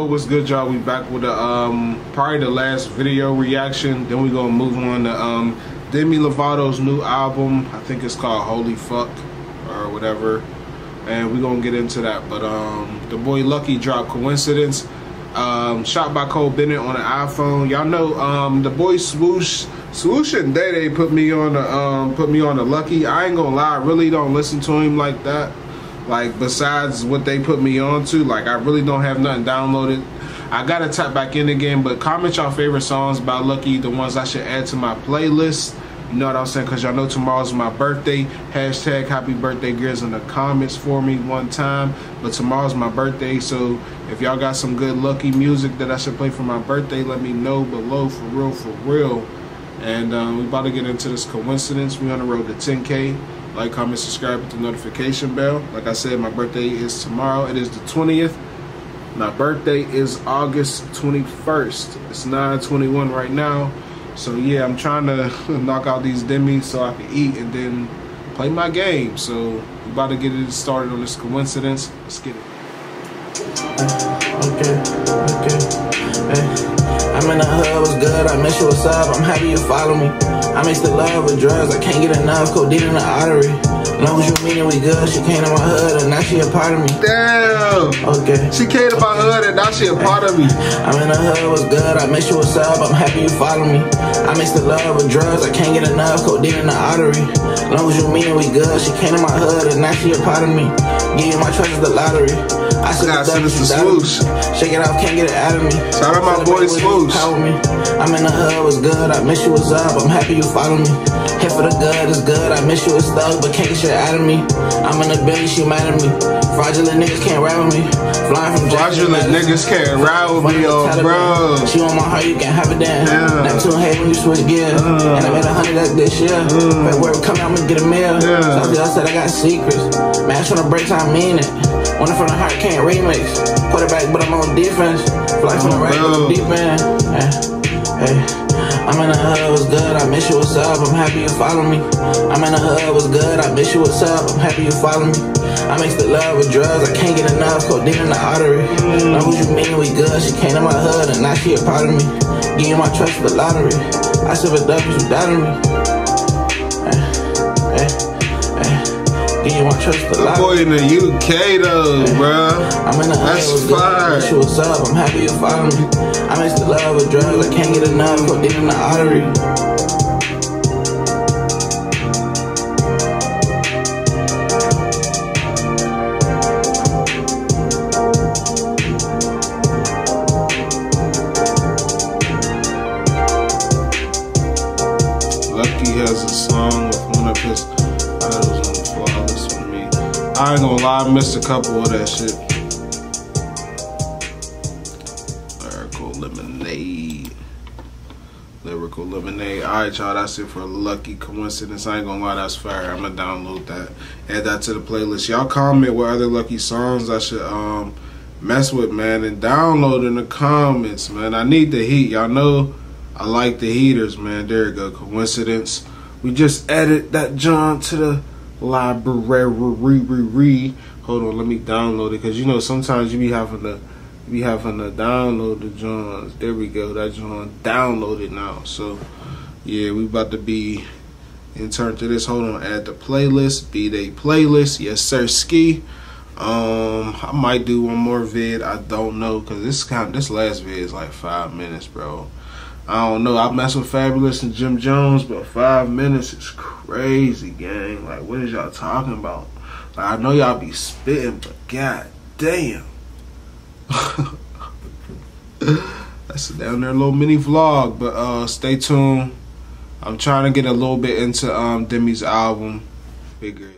Yo, what's good, y'all? We back with the um probably the last video reaction. Then we gonna move on to um Demi Lovato's new album. I think it's called Holy Fuck or whatever. And we gonna get into that. But um the boy Lucki dropped Coincidence. Um shot by Cole Bennett on an iPhone. Y'all know um the boy Swoosh Swoosh and Day Day put me on the um put me on the Lucki. I ain't gonna lie, I really don't listen to him like that. Like besides what they put me on to, like I really don't have nothing downloaded. I gotta tap back in again, but comment y'all favorite songs by Lucki, the ones I should add to my playlist. You know what I'm saying? Cause y'all know tomorrow's my birthday. Hashtag happy birthday Gears in the comments for me one time. But tomorrow's my birthday, so if y'all got some good Lucki music that I should play for my birthday, let me know below for real, for real. And um, we about to get into this coincidence. We on the road to 10K. Like, comment, subscribe, with the notification bell. Like I said, my birthday is tomorrow. It is the 20th. My birthday is August 21st. It's 9:21 right now. So yeah, I'm trying to knock out these demis so I can eat and then play my game. So we about to get it started on this coincidence. Let's get it. Okay, okay. Hey. I'm in the hood, what's good? I miss you, what's up? I'm happy you follow me. I mix the love with drugs, I can't get enough. Codeine in the artery. Long as you mean it, we good. She came to my hood and now she a part of me. Damn. Okay. She came to my hood and now she a part of me. I'm in the hood, what's good? I miss you, what's up? I'm happy you follow me. I mix the love with drugs, I can't get enough. Codeine in the artery. Long as you mean it, we good. She came to my hood and now she a part of me. Give you my trust the lottery. I should have sent this to Swoosh. Shake it off, can't get it out of me. Shout out my boy Swoosh. I'm in the hood, what's good? I miss you, what's up? I'm happy you follow me. Here for the good, it's good. I miss you, it's thug, but can't shit out of me. I'm in the belly, she mad at me. Fraudulent niggas can't ride with me. Flying from Fraudulent niggas can't ride with me, oh bro. She on my heart, you can have it down. Yeah. Neptune hate when you switch gears. Uh, and I made a hundred like this year. Uh, February coming, I'm gonna get a meal. Yeah. So I said I got secrets. Man, trying to break, I mean it. One from the heart can't remix. Quarterback, but I'm on defense. Fly from the right to deep end. Hey, hey. I'm in the hood, what's good? I miss you, what's up? I'm happy you follow me. I'm in the hood, what's good? I miss you, what's up? I'm happy you follow me. I mix the love with drugs, I can't get enough. Codeine in the artery. Know what you mean, we good. She came to my hood and now she a part of me. Give you my trust for the lottery. I said, but up, you doubted me. Eh, eh. Give you my trust a lot. Boy in the UK though, hey, bro. I'm in the That's fire. She what's up? I'm happy you follow me. I miss the love of drugs. I can't get enough. Codeine in the artery. I ain't gonna lie, I missed a couple of that shit. Lyrical Lemonade. Lyrical Lemonade. Alright, y'all, that's it for Lucki Coincidence. I ain't gonna lie, that's fire. I'm gonna download that. Add that to the playlist. Y'all comment what other Lucki songs I should um mess with, man, and download in the comments, man. I need the heat. Y'all know I like the heaters, man. There you go. Coincidence. We just added that John to the library. Hold on, let me download it because you know sometimes you be having to be having to download the Johns. There we go. That John downloaded now. So yeah, we about to be in turn to this. Hold on, add the playlist. Be day playlist. Yes, sir. Ski. Um, I might do one more vid. I don't know because this kind of, this last vid is like five minutes, bro. I don't know. I mess with Fabolous and Jim Jones, but five minutes is crazy, gang. Like, what is y'all talking about? Like, I know y'all be spitting, but god damn. That's a down there little mini vlog, but uh, stay tuned. I'm trying to get a little bit into um, Demi's album, Bigger.